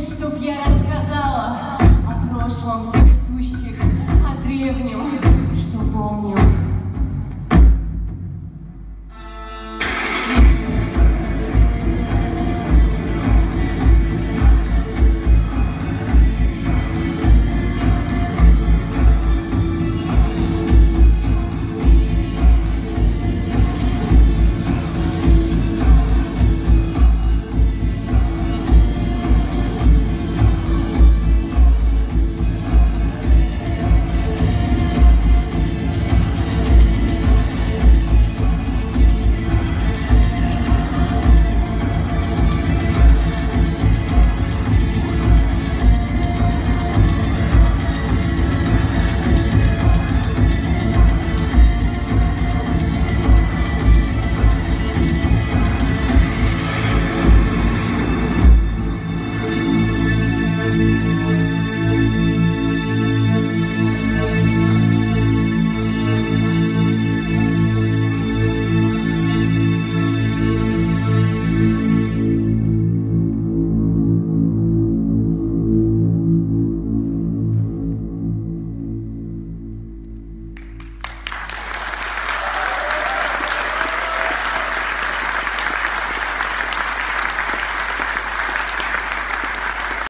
тысячи штук я рассказала О прошлом всех сущих, о древнем, что помню?